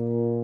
you